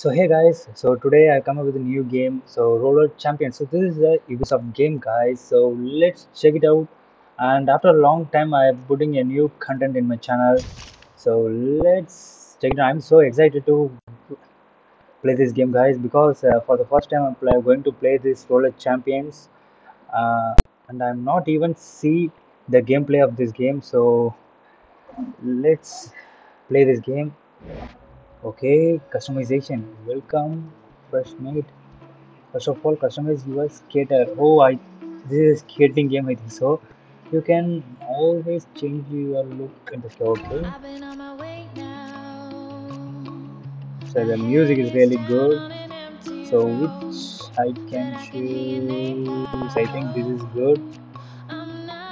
So hey guys, so today I come up with a new game, so Roller Champion. So this is a Ubisoft game, guys. So let's check it out. And after a long time, I'm putting a new content in my channel. So let's check it out. I'm so excited to play this game, guys, because uh, for the first time I'm going to play this Roller Champions, uh, and I'm not even see the gameplay of this game. So let's play this game. Okay, customization. Welcome, fresh mate. First of all, customize your skater. Oh, I this is skating game. I think so. You can always change your look and the okay. Way now. So the music is really good. So which I can choose. I think this is good.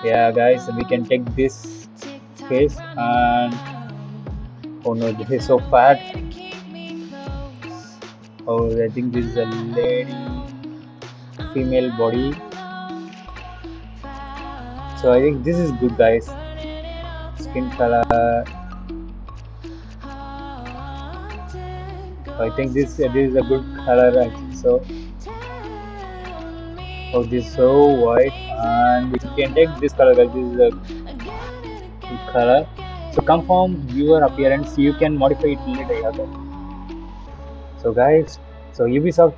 Yeah, guys, we can take this face and. Oh no, is so fat. Oh, I think this is a lady female body. So I think this is good, guys. Skin color. I think this this is a good color. I think so. Oh, this is so white, and we can take this color, guys. This is a good color. So confirm viewer appearance. You can modify it later. Okay. So guys, so Ubisoft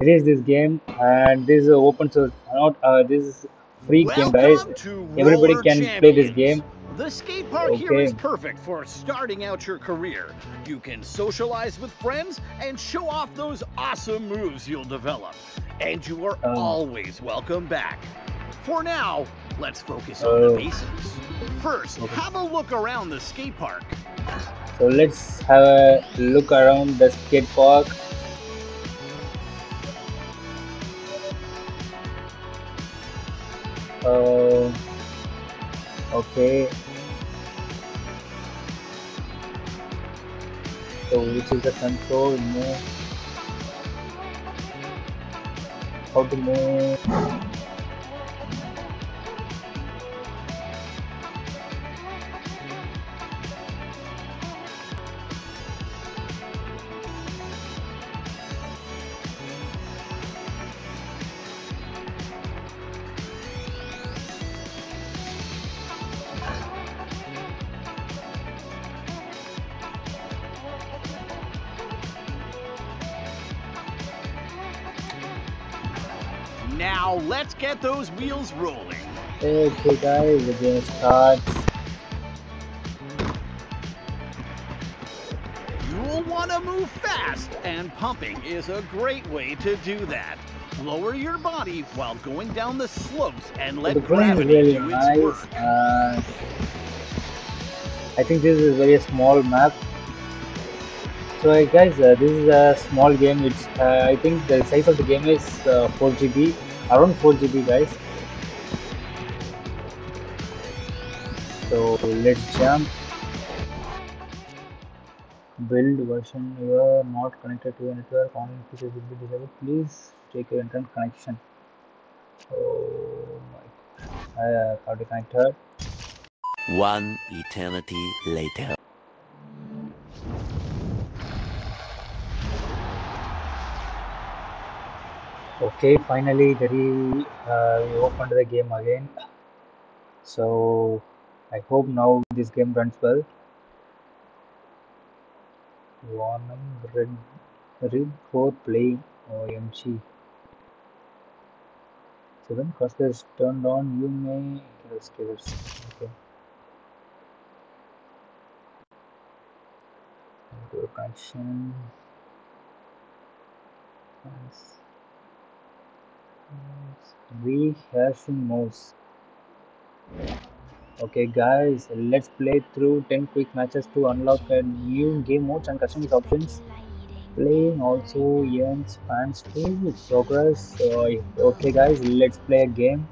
released this game, and this is open source. Not uh, this is free game, guys. Everybody Roller can play this game. The skate park here is Okay. perfect for starting out your career. You can socialize with friends and show off those awesome moves you'll develop. And you are Um. always welcome back. For now, let's focus on Oh. the basics. First, Okay. have a look around the skate park. So let's have a look around the skate park. Uh, okay. So which is the control move? How to move? Now, let's get those wheels rolling. Okay, guys, the game starts. You'll want to move fast, and pumping is a great way to do that. Lower your body while going down the slopes and So let the gravity really do its nice. work. Uh, I think this is a very small map. So uh, guys, uh, this is a small game. It's uh, I think the size of the game is uh, 4 GB, around 4 GB, guys. So let's jump. Build version. You are not connected to a network. Online features will be disabled. Please take your internet connection. Oh my! I uh, got connected. One eternity later. Okay, finally, the re, uh, we opened the game again. So I hope now this game runs well. Warnum red rig for playing OMG. So when cursor is turned on, you may skillers. Okay. Connection. Nice. Rehashing mouse. Okay guys, let's play through 10 quick matches to unlock new game modes and customized options. Playing also earns fans to progress. So, okay guys, let's play a game.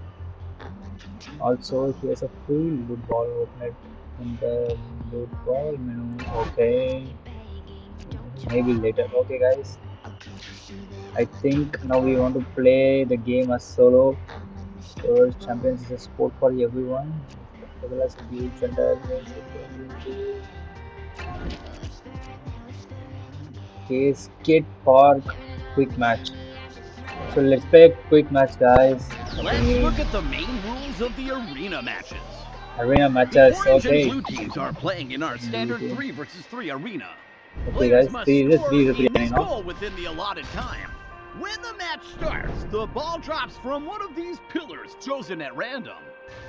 Also, here's a free loot ball. Open it in the loot ball menu. Okay. Maybe later. Okay guys. I think now we want to play the game as solo. So champions is a sport for everyone. As well as be gender. Okay, skate park, quick match. So let's play a quick match, guys. Let's Okay, look at the main rules of the arena matches. arena The matches. orange Okay, and blue teams are playing in our standard Okay. 3 versus 3 arena. okay, guys. must Three, this score three, a three, you missed know. goal within the allotted time. When the match starts, the ball drops from one of these pillars chosen at random.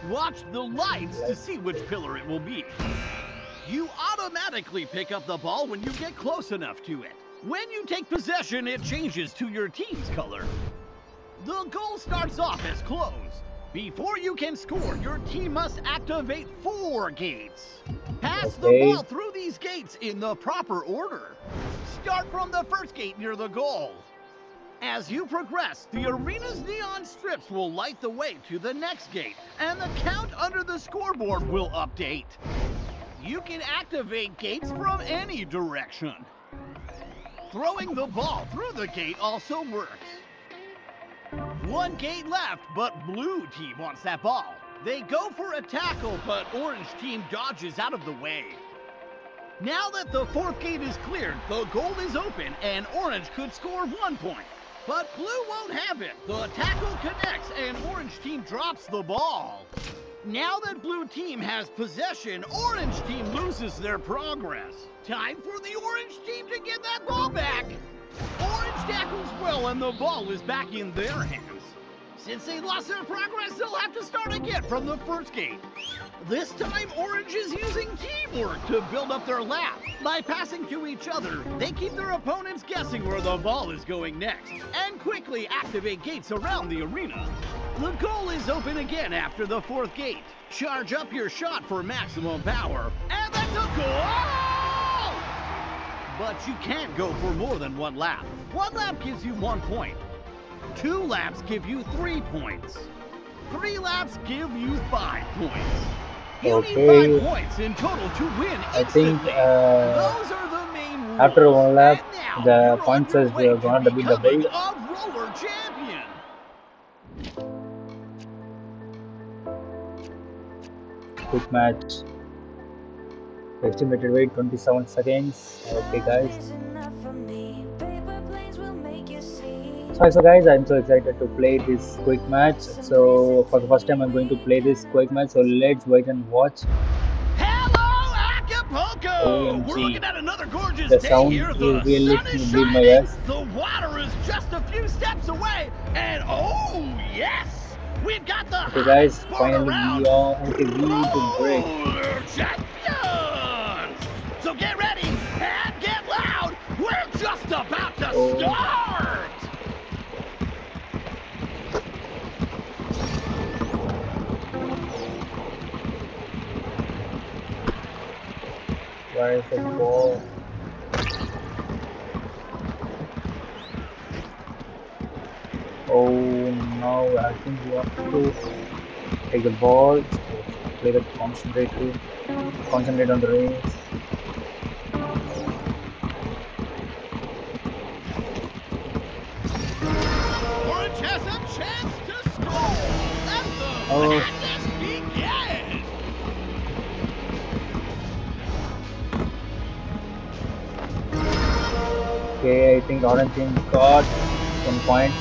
Watch the lights to see which pillar it will be. You automatically pick up the ball when you get close enough to it. When you take possession, it changes to your team's color. The goal starts off as closed. Before you can score, your team must activate four gates. Pass the ball through these gates in the proper order. Start from the first gate near the goal. As you progress, the arena's neon strips will light the way to the next gate, and the count under the scoreboard will update. You can activate gates from any direction. Throwing the ball through the gate also works. One gate left, but blue team wants that ball. They go for a tackle, but orange team dodges out of the way. Now that the fourth gate is cleared, the goal is open and orange could score one point. But blue won't have it. The tackle connects and orange team drops the ball. Now that blue team has possession, orange team loses their progress. Time for the orange team to get that ball back. Orange tackles well and the ball is back in their hands. Since they lost their progress, they'll have to start again from the first gate. This time, Orange is using teamwork to build up their lap. By passing to each other, they keep their opponents guessing where the ball is going next, and quickly activate gates around the arena. The goal is open again after the fourth gate. Charge up your shot for maximum power, and that's a goal! But you can't go for more than one lap. One lap gives you one point. Two laps give you three points. Three laps give you five points. You need five points in total to win I think uh, Those are the main rules. after one lap, now the you're points on is your uh, to gonna be the doubled. a roller champion. quick match. Estimated wait 27 seconds. Okay, guys. So, so guys, I'm so excited to play this quick match. So for the first time, I'm going to play this quick match. So let's wait and watch. Hello, Acapulco! OMG. We're looking at another gorgeous The day sound here. is The really sun is bleed my shining. The water is just a few steps away, and oh yes, we've got the Okay, guys, finally around. we are. We need to break. Champions! So get ready and get loud. We're just about to Oh. start. Where is the ball? Oh no! I think we have to take the ball. Play the concentrate. Concentrate on the range. Orange think orange team got some point.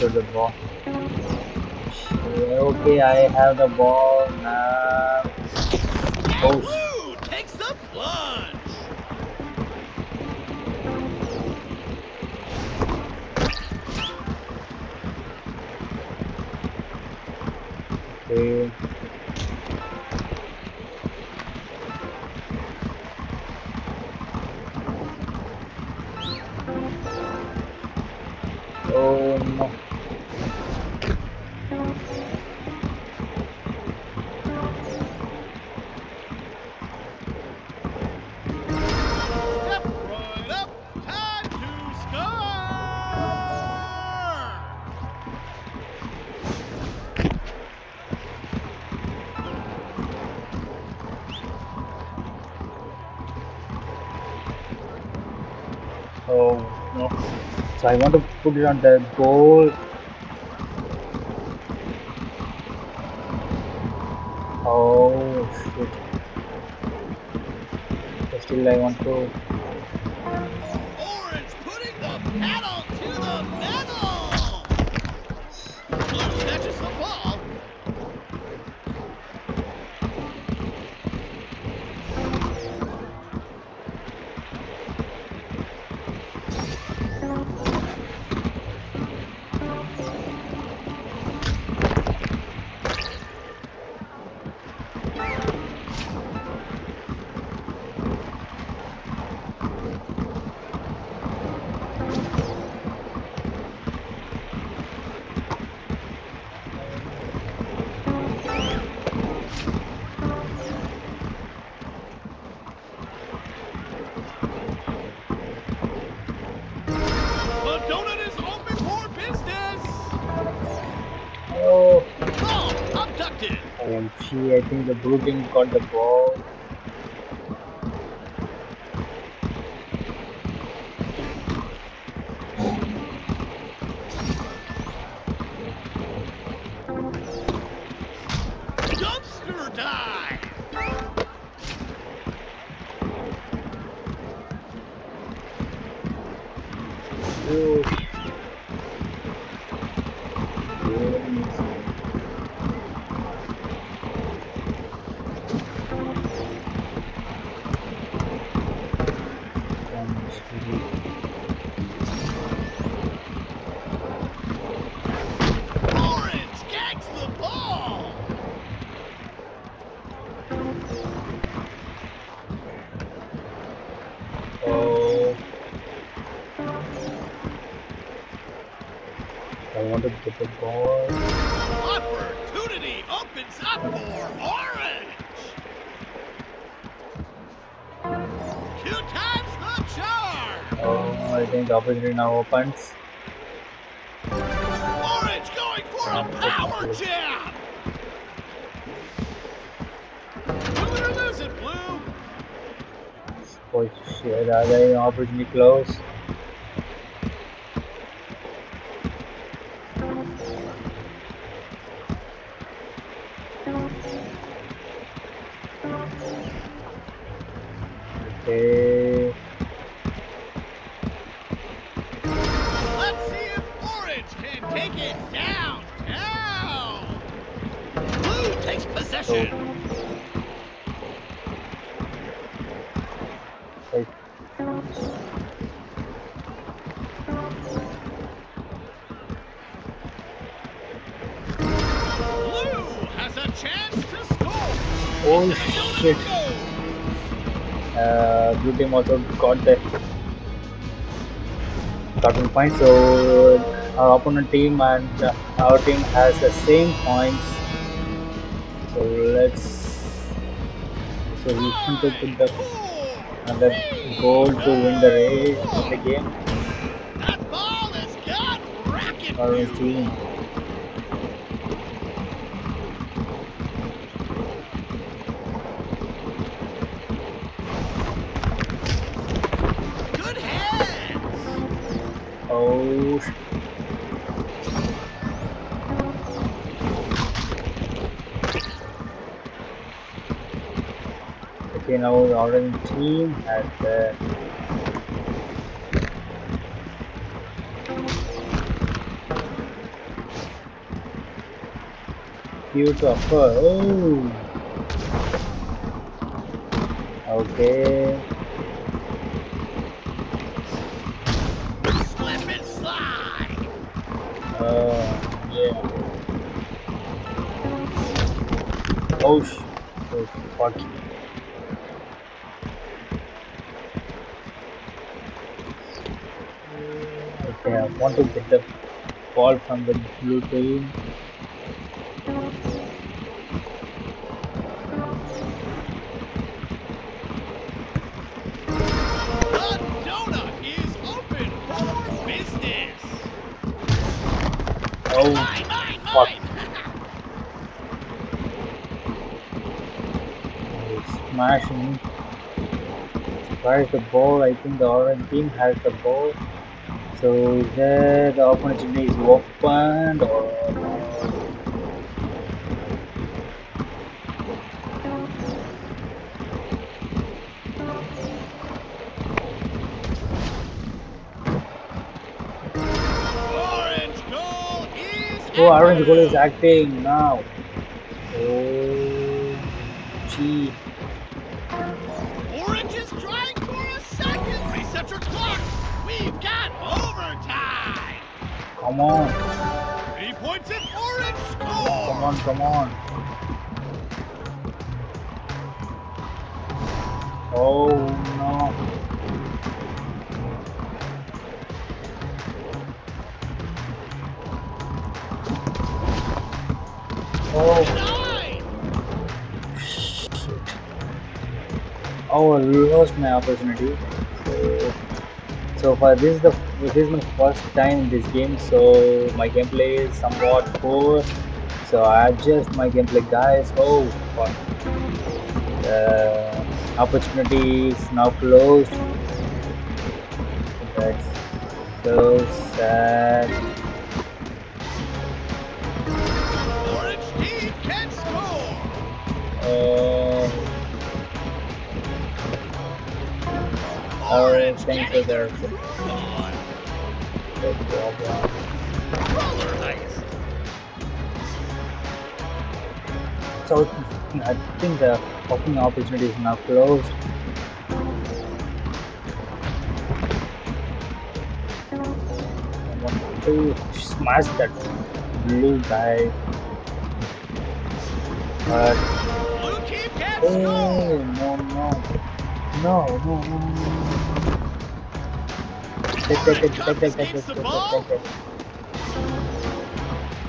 Missed the ball. Okay, I have the ball now. Oh. takes the plunge. Okay. So I want to put it on the goal. Oh shit. Still I want to Orange putting the the blue team got the ball. Think the opportunity now opens. Orange going for a power jam. Win or lose it, Blue. Oh shit, are they opportunity close? To score. Oh shit. it. Uh, blue team also got the one point. So our opponent team and uh, our team has the same points. So we want to put the Four, another goal to win the race, win the game. That ball has got Orange fuel. team. Okay, now the orange team has the cute offer. Oh. Okay. Slip and slide. Uh, yeah. Oh, sh- oh, fuck. Okay, I want to get the ball from the blue team. Oh, fuck. mine. Smashing. where is the ball? I think the orange team has the ball. So is there the opportunity is opened or Orange goal is Oh, orange goal is acting now. Oh, gee. Orange is trying for a second. Reset your clock. We've got Come on, Three points and Orange come score. on, come on. Oh no. Oh, Nine. oh, I lost my opportunity. So, so for this is the this is my first time in this game, so my gameplay is somewhat poor. So I adjust my gameplay, guys. Oh, fuck. The opportunity is now closed. That's so sad. Orange team can score. Oh, Orange, thank you there. Roller heist. So I think the fucking opportunity is now closed. I want to smash that blue guy. But Blue team can oh no no no no no no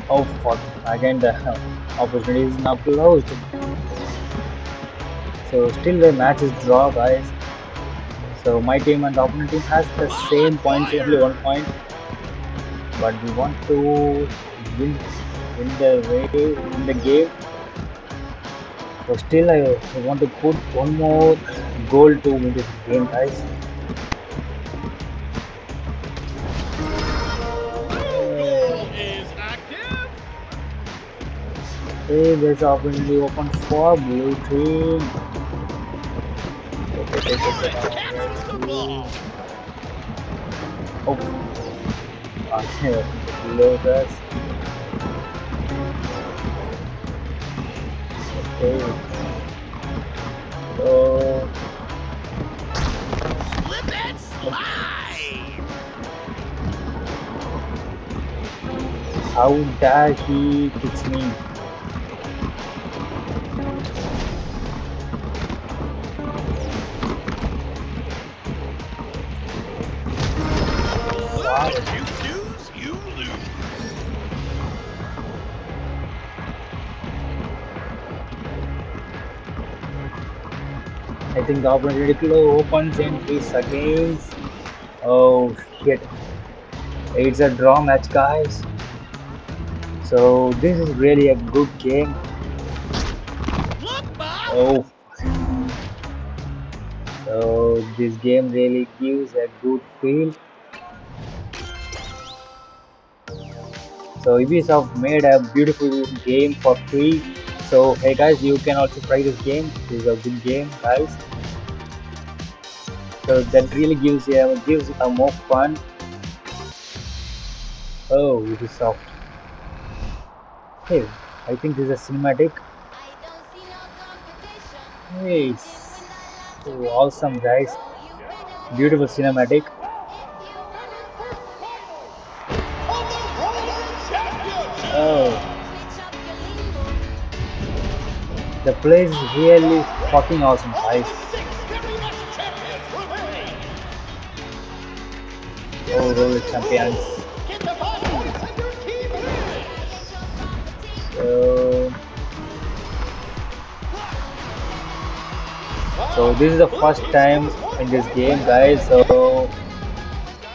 Oh fuck! Again the opportunity is now closed. So still the match is draw, guys. So my team and the opponent team has the same points, only one point. But we want to win, win the way, win the game. So still I, I want to put one more goal to win this game, guys. Okay, there's opportunity open for blue team. Okay, catches the ball. Oh, okay, below that. Okay. So, Slip and slide. how dare he kicks me? I think the opportunity flow opens in 3 seconds. Oh shit. It's a draw match, guys. So, this is really a good game. Oh. So this game really gives a good feel. So Ubisoft made a beautiful game for free. So hey guys, you can also try this game. This is a good game, guys. So that really gives you uh, gives a more fun. Oh, it is soft Hey, I think this is a cinematic. Hey, so awesome, guys. Beautiful cinematic. Oh, the place is really fucking awesome, guys. Oh, roller champions. So, so this is the first time in this game, guys. So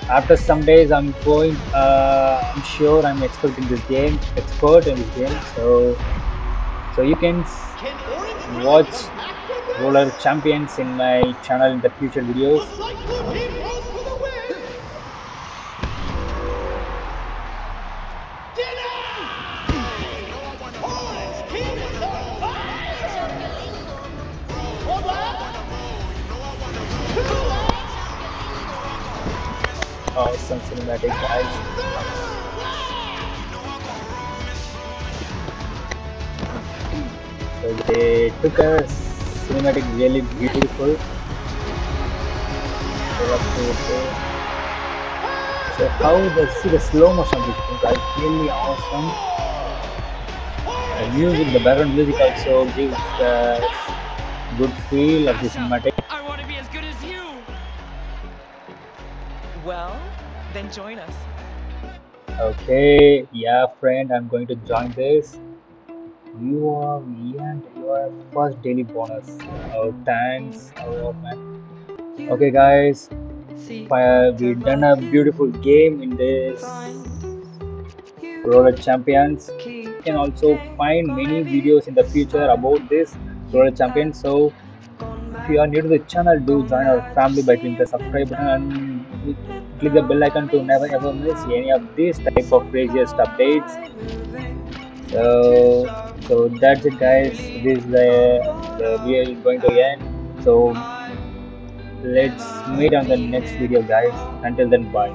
after some days, I'm going. Uh, I'm sure I'm expert in this game. Expert in this game. So, so you can Watch. roller champions in my channel in the future videos. Awesome cinematic guys. So they took a cinematic really beautiful. So let's see it. So how the see the slow motion of this thing guys really awesome. The music, the background music also gives the good feel of the cinematic. I want to be as good as you. Well, then join us. Okay, yeah, friend, I'm going to join this. You are and you are first daily bonus. Oh, thanks. Oh man. Okay, guys, fi- we done a beautiful game in this Roller Champions. You can also find many videos in the future about this Roller Champions. So, if you are new to the channel, do join our family by clicking the subscribe button and click the bell icon to never ever miss any of these type of craziest updates. So, so that's it, guys. This is the, the video is going to end. So, let's meet on the next video, guys. Until then, bye.